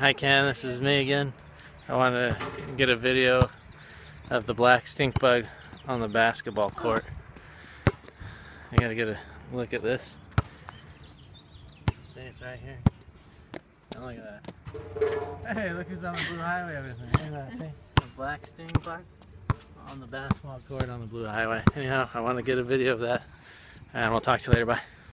Hi Ken, this is me again. I want to get a video of the black stink bug on the basketball court. I gotta get a look at this. See, it's right here. Oh, look at that. Hey, look who's on the blue highway over there. Look at that, see? The black stink bug on the basketball court on the blue highway. Anyhow, I want to get a video of that. And we'll talk to you later. Bye.